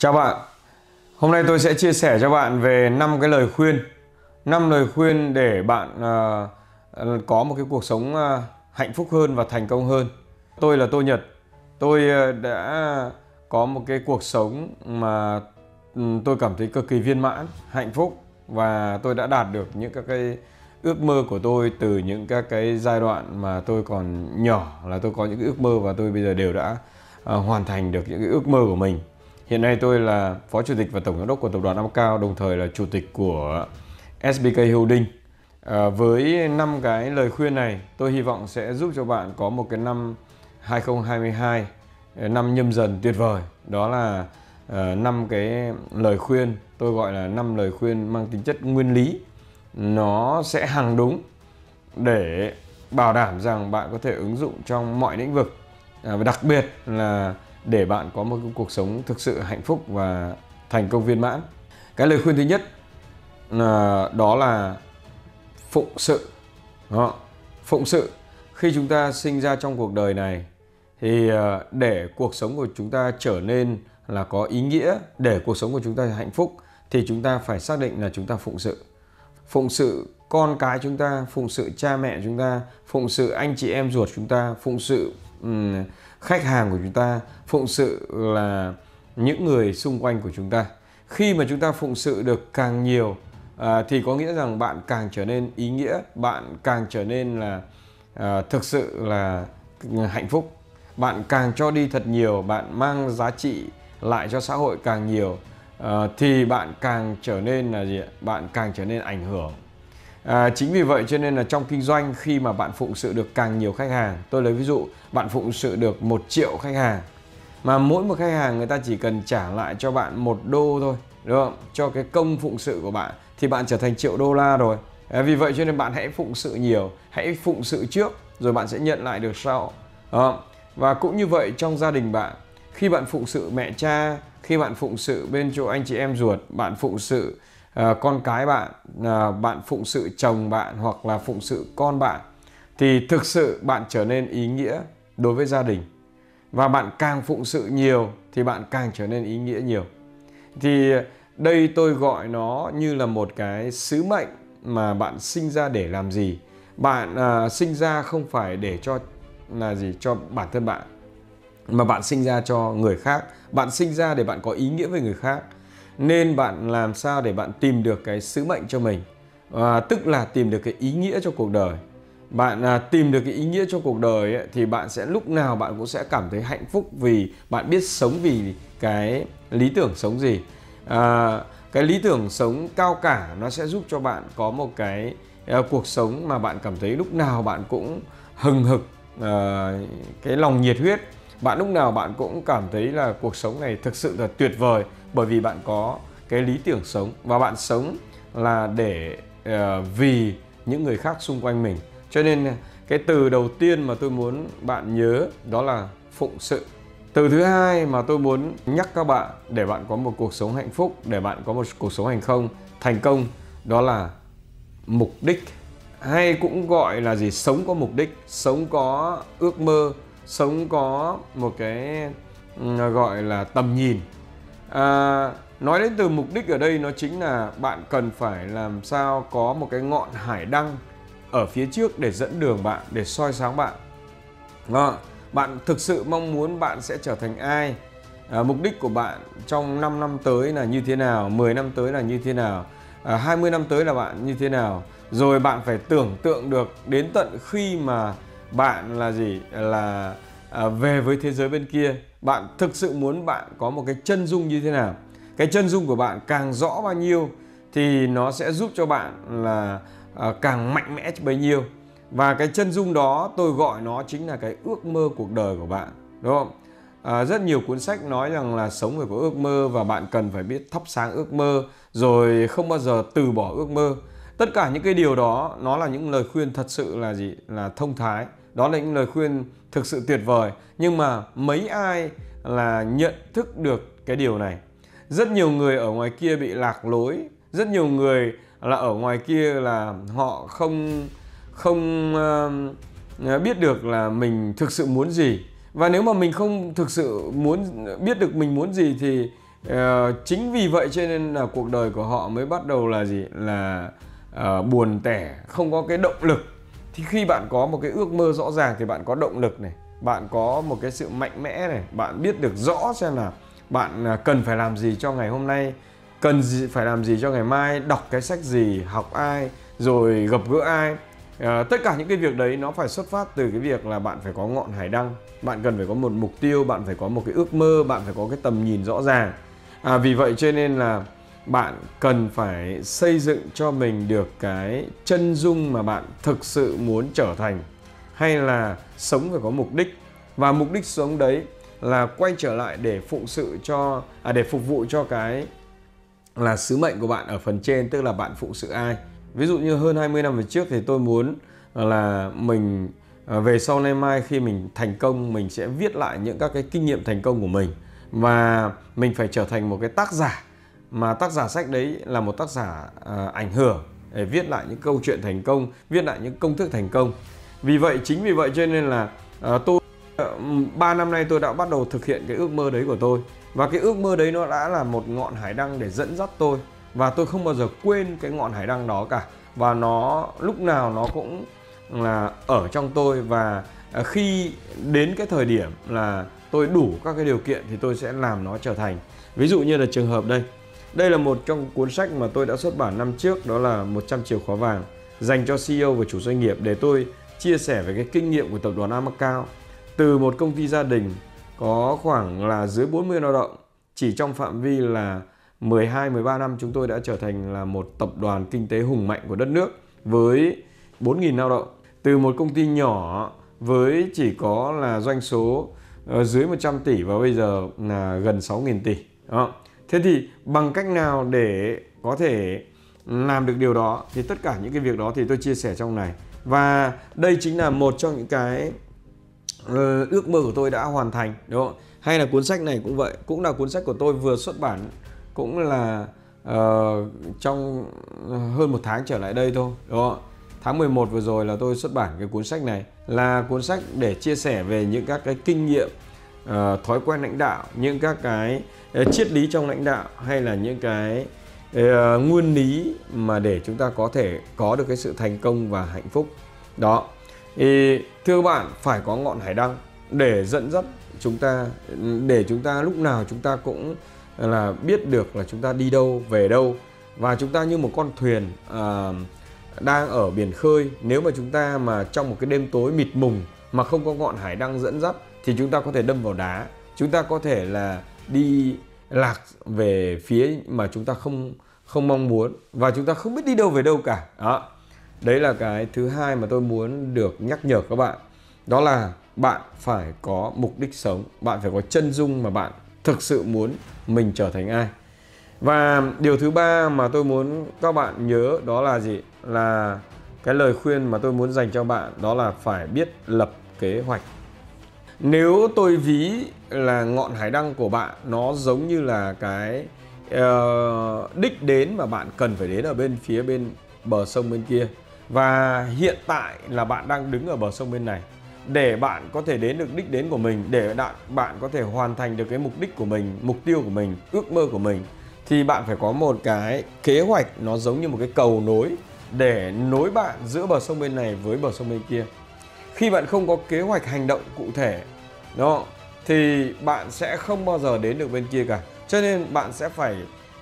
Chào bạn. Hôm nay tôi sẽ chia sẻ cho bạn về 5 cái lời khuyên. 5 lời khuyên để bạn uh, có một cái cuộc sống uh, hạnh phúc hơn và thành công hơn. Tôi là Tô Nhật. Tôi uh, đã có một cái cuộc sống mà um, tôi cảm thấy cực kỳ viên mãn, hạnh phúc và tôi đã đạt được những các cái ước mơ của tôi từ những các cái giai đoạn mà tôi còn nhỏ là tôi có những cái ước mơ và tôi bây giờ đều đã uh, hoàn thành được những cái ước mơ của mình Hiện nay tôi là Phó Chủ tịch và Tổng Giám đốc của Tập đoàn Nam Cao, đồng thời là Chủ tịch của SBK Holding. À, với năm cái lời khuyên này, tôi hy vọng sẽ giúp cho bạn có một cái năm 2022, à, năm nhâm dần tuyệt vời. Đó là à, năm uh, cái lời khuyên, tôi gọi là năm lời khuyên mang tính chất nguyên lý. Nó sẽ hàng đúng để bảo đảm rằng bạn có thể ứng dụng trong mọi lĩnh vực. À, và đặc biệt là để bạn có một cuộc sống thực sự hạnh phúc và thành công viên mãn. Cái lời khuyên thứ nhất là đó là phụng sự. Đó. Phụng sự khi chúng ta sinh ra trong cuộc đời này thì à, để cuộc sống của chúng ta trở nên là có ý nghĩa, để cuộc sống của chúng ta hạnh phúc thì chúng ta phải xác định là chúng ta phụng sự. Phụng sự con cái chúng ta, phụng sự cha mẹ chúng ta, phụng sự anh chị em ruột chúng ta, phụng sự um, khách hàng của chúng ta phụng sự là những người xung quanh của chúng ta. Khi mà chúng ta phụng sự được càng nhiều à, thì có nghĩa rằng bạn càng trở nên ý nghĩa bạn càng trở nên là à, thực sự là hạnh phúc. Bạn càng cho đi thật nhiều bạn mang giá trị lại cho xã hội càng nhiều à, thì bạn càng trở nên là gì bạn càng trở nên ảnh hưởng. À, chính vì vậy cho nên là trong kinh doanh khi mà bạn phụng sự được càng nhiều khách hàng tôi lấy ví dụ bạn phụng sự được một triệu khách hàng mà mỗi một khách hàng người ta chỉ cần trả lại cho bạn một đô thôi đúng không? Cho cái công phụng sự của bạn thì bạn trở thành triệu đô la rồi. À, vì vậy cho nên bạn hãy phụng sự nhiều hãy phụng sự trước rồi bạn sẽ nhận lại được sau À, và cũng như vậy trong gia đình bạn khi bạn phụng sự mẹ cha khi bạn phụng sự bên chỗ anh chị em ruột bạn phụng sự à, con cái bạn à, bạn phụng sự chồng bạn hoặc là phụng sự con bạn thì thực sự bạn trở nên ý nghĩa đối với gia đình. Và bạn càng phụng sự nhiều thì bạn càng trở nên ý nghĩa nhiều. Thì đây tôi gọi nó như là một cái sứ mệnh mà bạn sinh ra để làm gì. Bạn à, sinh ra không phải để cho là gì cho bản thân bạn mà bạn sinh ra cho người khác. Bạn sinh ra để bạn có ý nghĩa với người khác nên bạn làm sao để bạn tìm được cái sứ mệnh cho mình? À, tức là tìm được cái ý nghĩa cho cuộc đời. Bạn à, tìm được cái ý nghĩa cho cuộc đời ấy, thì bạn sẽ lúc nào bạn cũng sẽ cảm thấy hạnh phúc vì bạn biết sống vì cái lý tưởng sống gì. À, cái lý tưởng sống cao cả nó sẽ giúp cho bạn có một cái uh, cuộc sống mà bạn cảm thấy lúc nào bạn cũng hừng hực uh, cái lòng nhiệt huyết. Bạn lúc nào bạn cũng cảm thấy là cuộc sống này thực sự là tuyệt vời bởi vì bạn có cái lý tưởng sống và bạn sống là để uh, vì những người khác xung quanh mình. Cho nên ờ, cái từ đầu tiên mà tôi muốn bạn nhớ đó là phụng sự. Từ thứ hai mà tôi muốn nhắc các bạn để bạn có một cuộc sống hạnh phúc để bạn có một cuộc sống thành công thành công đó là mục đích. Hay cũng gọi là gì? Sống có mục đích sống có ước mơ sống có một cái gọi là tầm nhìn à, nói đến từ mục đích ở đây nó chính là bạn cần phải làm sao có một cái ngọn hải đăng ở phía trước để dẫn đường bạn để soi sáng bạn. À, bạn thực sự mong muốn bạn sẽ trở thành ai? À, mục đích của bạn trong 5 năm tới là như thế nào? 10 năm tới là như thế nào? À, 20 năm tới là bạn như thế nào? Rồi bạn phải tưởng tượng được đến tận khi mà bạn là gì? Là à, về với thế giới bên kia bạn thực sự muốn bạn có một cái chân dung như thế nào? Cái chân dung của bạn càng rõ bao nhiêu thì nó sẽ giúp cho bạn là à, càng mạnh mẽ bấy nhiêu. Và cái chân dung đó tôi gọi nó chính là cái ước mơ cuộc đời của bạn đúng không? À, rất nhiều cuốn sách nói rằng là sống phải có ước mơ và bạn cần phải biết thắp sáng ước mơ rồi không bao giờ từ bỏ ước mơ. Tất cả những cái điều đó nó là những lời khuyên thật sự là gì? Là thông thái đó là những lời khuyên thực sự tuyệt vời. Nhưng mà mấy ai là nhận thức được cái điều này? Rất nhiều người ở ngoài kia bị lạc lối. Rất nhiều người là ở ngoài kia là họ không không uh, biết được là mình thực sự muốn gì. Và nếu mà mình không thực sự muốn biết được mình muốn gì thì uh, chính vì vậy cho nên là cuộc đời của họ mới bắt đầu là gì? Là uh, buồn tẻ không có cái động lực thì khi bạn có một cái ước mơ rõ ràng thì bạn có động lực này bạn có một cái sự mạnh mẽ này bạn biết được rõ xem là bạn à, cần phải làm gì cho ngày hôm nay cần gì, phải làm gì cho ngày mai đọc cái sách gì học ai rồi gặp gỡ ai. À, tất cả những cái việc đấy nó phải xuất phát từ cái việc là bạn phải có ngọn hải đăng bạn cần phải có một mục tiêu bạn phải có một cái ước mơ bạn phải có cái tầm nhìn rõ ràng. À, vì vậy cho nên là bạn cần phải xây dựng cho mình được cái chân dung mà bạn thực sự muốn trở thành, hay là sống phải có mục đích. Và mục đích sống đấy là quay trở lại để phụng sự cho à để phục vụ cho cái là sứ mệnh của bạn ở phần trên, tức là bạn phụng sự ai. Ví dụ như hơn 20 năm về trước thì tôi muốn là mình à, về sau nay mai khi mình thành công, mình sẽ viết lại những các cái kinh nghiệm thành công của mình. Và mình phải trở thành một cái tác giả mà tác giả sách đấy là một tác giả à, ảnh hưởng để viết lại những câu chuyện thành công viết lại những công thức thành công. Vì vậy chính vì vậy cho nên là à, tôi à, 3 năm nay tôi đã bắt đầu thực hiện cái ước mơ đấy của tôi. Và cái ước mơ đấy nó đã là một ngọn hải đăng để dẫn dắt tôi. Và tôi không bao giờ quên cái ngọn hải đăng đó cả. Và nó lúc nào nó cũng là ở trong tôi. Và à, khi đến cái thời điểm là tôi đủ các cái điều kiện thì tôi sẽ làm nó trở thành. Ví dụ như là trường hợp đây đây là một trong cuốn sách mà tôi đã xuất bản năm trước, đó là 100 chìa khóa vàng, dành cho CEO và chủ doanh nghiệp để tôi chia sẻ về cái kinh nghiệm của tập đoàn Amacao từ một công ty gia đình có khoảng là dưới 40 lao động, chỉ trong phạm vi là 12 13 năm chúng tôi đã trở thành là một tập đoàn kinh tế hùng mạnh của đất nước với 4.000 lao động. Từ một công ty nhỏ với chỉ có là doanh số ờ, dưới 100 tỷ và bây giờ là gần 6.000 tỷ. Đó. Thế thì bằng cách nào để có thể làm được điều đó? Thì tất cả những cái việc đó thì tôi chia sẻ trong này. Và đây chính là một trong những cái ờ, ước mơ của tôi đã hoàn thành đúng không? Hay là cuốn sách này cũng vậy cũng là cuốn sách của tôi vừa xuất bản cũng là uh, trong ờ, hơn một tháng trở lại đây thôi đúng không? Tháng 11 vừa rồi là tôi xuất bản cái cuốn sách này. Là cuốn sách để chia sẻ về những các cái kinh nghiệm uh, thói quen lãnh đạo những các cái uh, triết lý trong lãnh đạo hay là những cái uh, nguyên lý mà để chúng ta có thể có được cái sự thành công và hạnh phúc. Đó. Thì thưa các bạn phải có ngọn hải đăng để dẫn dắt chúng ta để chúng ta lúc nào chúng ta cũng là biết được là chúng ta đi đâu về đâu. Và chúng ta như một con thuyền à, đang ở biển khơi. Nếu mà chúng ta mà trong một cái đêm tối mịt mùng mà không có ngọn hải đăng dẫn dắt thì chúng ta có thể đâm vào đá. Chúng ta có thể là đi lạc về phía mà chúng ta không không mong muốn và chúng ta không biết đi đâu về đâu cả. Đó. Đấy là cái thứ hai mà tôi muốn được nhắc nhở các bạn. Đó là bạn phải có mục đích sống, bạn phải có chân dung mà bạn thực sự muốn mình trở thành ai. Và điều thứ ba mà tôi muốn các bạn nhớ đó là gì? Là cái lời khuyên mà tôi muốn dành cho bạn đó là phải biết lập kế hoạch nếu tôi ví là ngọn hải đăng của bạn nó giống như là cái uh, đích đến mà bạn cần phải đến ở bên phía bên bờ sông bên kia. Và hiện tại là bạn đang đứng ở bờ sông bên này. Để bạn có thể đến được đích đến của mình để bạn có thể hoàn thành được cái mục đích của mình mục tiêu của mình ước mơ của mình thì bạn phải có một cái kế hoạch nó giống như một cái cầu nối để nối bạn giữa bờ sông bên này với bờ sông bên kia khi bạn không có kế hoạch hành động cụ thể, đó, thì bạn sẽ không bao giờ đến được bên kia cả. Cho nên bạn sẽ phải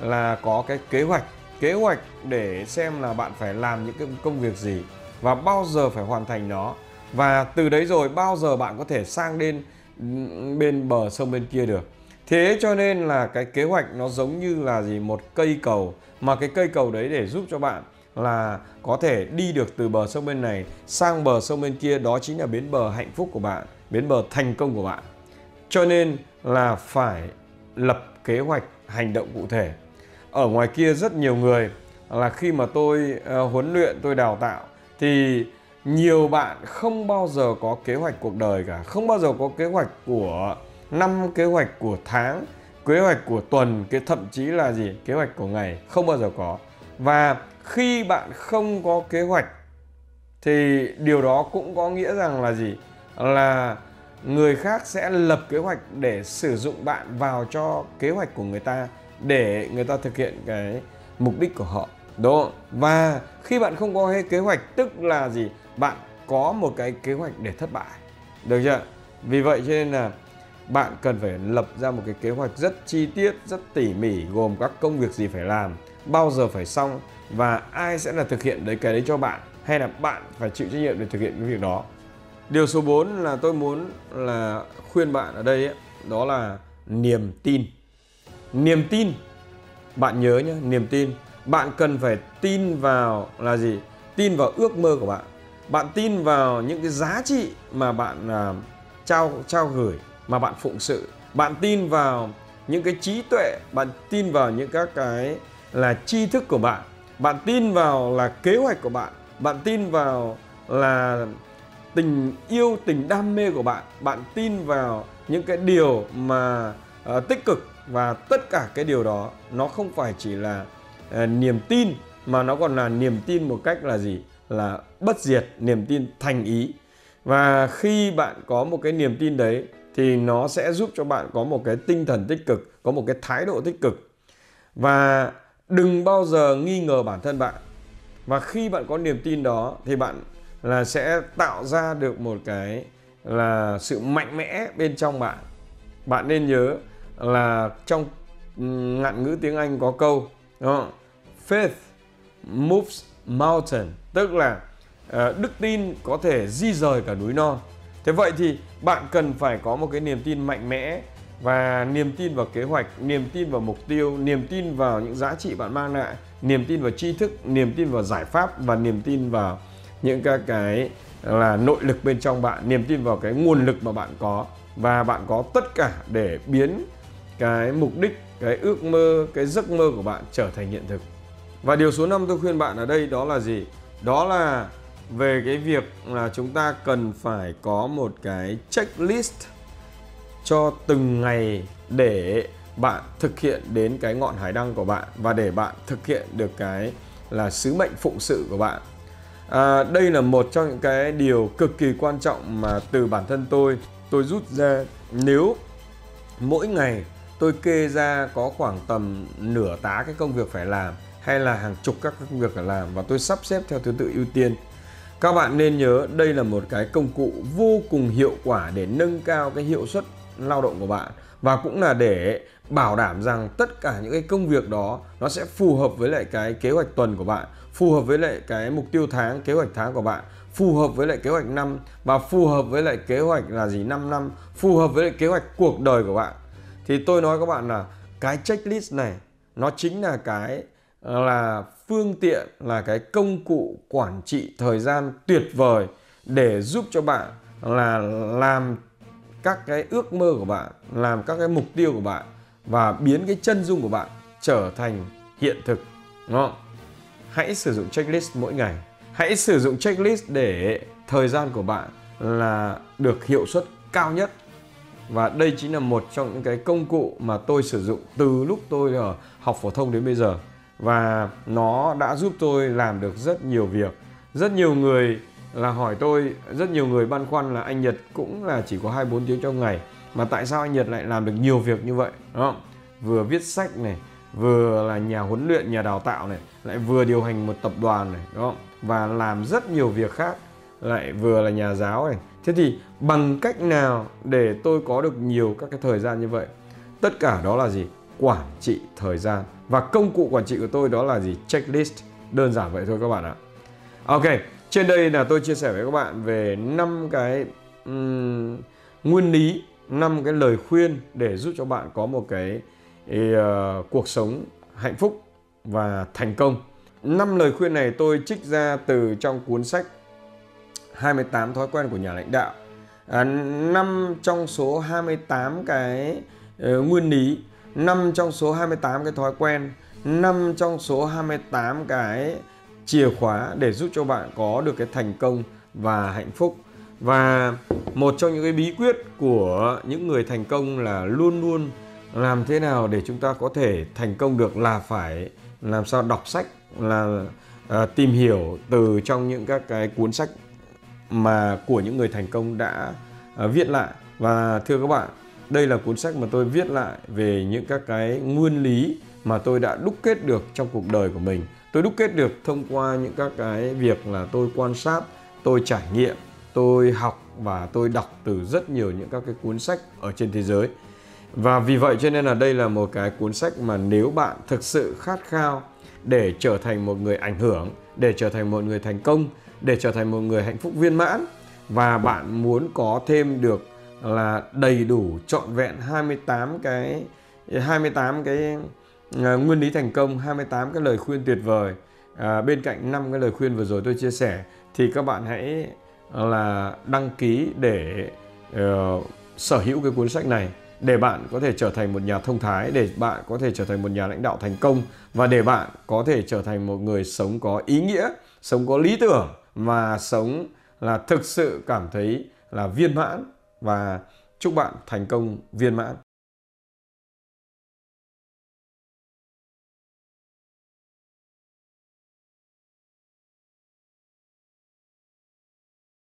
là có cái kế hoạch kế hoạch để xem là bạn phải làm những cái công việc gì và bao giờ phải hoàn thành nó. Và từ đấy rồi, bao giờ bạn có thể sang đến bên bờ sông bên kia được. Thế cho nên là cái kế hoạch nó giống như là gì? Một cây cầu, mà cái cây cầu đấy để giúp cho bạn là có thể đi được từ bờ sông bên này sang bờ sông bên kia đó chính là bến bờ hạnh phúc của bạn bến bờ thành công của bạn. Cho nên là phải lập kế hoạch hành động cụ thể. Ở ngoài kia rất nhiều người là khi mà tôi uh, huấn luyện tôi đào tạo thì nhiều bạn không bao giờ có kế hoạch cuộc đời cả không bao giờ có kế hoạch của năm kế hoạch của tháng kế hoạch của tuần cái thậm chí là gì kế hoạch của ngày không bao giờ có. Và khi bạn không có kế hoạch, thì điều đó cũng có nghĩa rằng là gì? Là người khác sẽ lập kế hoạch để sử dụng bạn vào cho kế hoạch của người ta, để người ta thực hiện cái mục đích của họ. Đúng không? và khi bạn không có kế hoạch, tức là gì? Bạn có một cái kế hoạch để thất bại. Được chưa? Vì vậy cho nên là bạn cần phải lập ra một cái kế hoạch rất chi tiết, rất tỉ mỉ, gồm các công việc gì phải làm, bao giờ phải xong và ai sẽ là thực hiện đấy cái đấy cho bạn? Hay là bạn phải chịu trách nhiệm để thực hiện cái việc đó? Điều số 4 là tôi muốn là khuyên bạn ở đây ấy, đó là niềm tin. Niềm tin bạn nhớ nhé niềm tin. Bạn cần phải tin vào là gì? Tin vào ước mơ của bạn. Bạn tin vào những cái giá trị mà bạn uh, trao trao gửi mà bạn phụng sự. Bạn tin vào những cái trí tuệ bạn tin vào những các cái là tri thức của bạn bạn tin vào là kế hoạch của bạn bạn tin vào là tình yêu tình đam mê của bạn bạn tin vào những cái điều mà uh, tích cực và tất cả cái điều đó nó không phải chỉ là uh, niềm tin mà nó còn là niềm tin một cách là gì? Là bất diệt niềm tin thành ý. Và khi bạn có một cái niềm tin đấy thì nó sẽ giúp cho bạn có một cái tinh thần tích cực có một cái thái độ tích cực. Và đừng bao giờ nghi ngờ bản thân bạn. Và khi bạn có niềm tin đó thì bạn là sẽ tạo ra được một cái là sự mạnh mẽ bên trong bạn. Bạn nên nhớ là trong ngạn ngữ tiếng Anh có câu đó, faith moves mountain tức là ờ, đức tin có thể di rời cả núi non. Thế vậy thì bạn cần phải có một cái niềm tin mạnh mẽ và niềm tin vào kế hoạch, niềm tin vào mục tiêu, niềm tin vào những giá trị bạn mang lại, niềm tin vào tri thức, niềm tin vào giải pháp và niềm tin vào những các cái, là nội lực bên trong bạn, niềm tin vào cái nguồn lực mà bạn có. Và bạn có tất cả để biến cái mục đích, cái ước mơ, cái giấc mơ của bạn trở thành hiện thực. Và điều số 5 tôi khuyên bạn ở đây đó là gì? Đó là về cái việc là chúng ta cần phải có một cái checklist cho từng ngày để bạn thực hiện đến cái ngọn hải đăng của bạn và để bạn thực hiện được cái là sứ mệnh phụng sự của bạn. À, đây là một trong những cái điều cực kỳ quan trọng mà từ bản thân tôi tôi rút ra. Nếu mỗi ngày tôi kê ra có khoảng tầm nửa tá cái công việc phải làm hay là hàng chục các công việc phải làm và tôi sắp xếp theo thứ tự ưu tiên các bạn nên nhớ đây là một cái công cụ vô cùng hiệu quả để nâng cao cái hiệu suất lao động của bạn. Và cũng là để bảo đảm rằng tất cả những cái công việc đó nó sẽ phù hợp với lại cái kế hoạch tuần của bạn, phù hợp với lại cái mục tiêu tháng, kế hoạch tháng của bạn, phù hợp với lại kế hoạch năm và phù hợp với lại kế hoạch là gì 5 năm, phù hợp với lại kế hoạch cuộc đời của bạn. Thì tôi nói các bạn là cái checklist này nó chính là cái, là phương tiện, là cái công cụ quản trị thời gian tuyệt vời để giúp cho bạn là làm các cái ước mơ của bạn, làm các cái mục tiêu của bạn và biến cái chân dung của bạn trở thành hiện thực, đúng không? hãy sử dụng checklist mỗi ngày. Hãy sử dụng checklist để thời gian của bạn là được hiệu suất cao nhất. Và đây chính là một trong những cái công cụ mà tôi sử dụng từ lúc tôi ở học phổ thông đến bây giờ. Và nó đã giúp tôi làm được rất nhiều việc. Rất nhiều người là hỏi tôi rất nhiều người băn khoăn là anh Nhật cũng là chỉ có 24 tiếng trong ngày mà tại sao anh Nhật lại làm được nhiều việc như vậy đúng không? Vừa viết sách này, vừa là nhà huấn luyện, nhà đào tạo này, lại vừa điều hành một tập đoàn này, đúng không? Và làm rất nhiều việc khác, lại vừa là nhà giáo này. Thế thì bằng cách nào để tôi có được nhiều các cái thời gian như vậy? Tất cả đó là gì? Quản trị thời gian. Và công cụ quản trị của tôi đó là gì? Checklist. Đơn giản vậy thôi các bạn ạ. Ok, trên đây là tôi chia sẻ với các bạn về năm cái um, nguyên lý, năm cái lời khuyên để giúp cho bạn có một cái uh, cuộc sống hạnh phúc và thành công. Năm lời khuyên này tôi trích ra từ trong cuốn sách 28 thói quen của nhà lãnh đạo. À, năm trong số 28 cái uh, nguyên lý, năm trong số 28 cái thói quen, năm trong số 28 cái chìa khóa để giúp cho bạn có được cái thành công và hạnh phúc và một trong những cái bí quyết của những người thành công là luôn luôn làm thế nào để chúng ta có thể thành công được là phải làm sao đọc sách là à, tìm hiểu từ trong những các cái cuốn sách mà của những người thành công đã à, viết lại Và thưa các bạn, đây là cuốn sách mà tôi viết lại về những các cái nguyên lý mà tôi đã đúc kết được trong cuộc đời của mình. Tôi đúc kết được thông qua những các cái việc là tôi quan sát, tôi trải nghiệm, tôi học và tôi đọc từ rất nhiều những các cái cuốn sách ở trên thế giới. Và vì vậy cho nên là đây là một cái cuốn sách mà nếu bạn thực sự khát khao để trở thành một người ảnh hưởng, để trở thành một người thành công, để trở thành một người hạnh phúc viên mãn và bạn muốn có thêm được là đầy đủ trọn vẹn 28 cái 28 cái À, nguyên lý thành công, 28 cái lời khuyên tuyệt vời. À, bên cạnh năm cái lời khuyên vừa rồi tôi chia sẻ thì các bạn hãy ờ, là đăng ký để uh, sở hữu cái cuốn sách này để bạn có thể trở thành một nhà thông thái, để bạn có thể trở thành một nhà lãnh đạo thành công và để bạn có thể trở thành một người sống có ý nghĩa, sống có lý tưởng và sống là thực sự cảm thấy là viên mãn và chúc bạn thành công viên mãn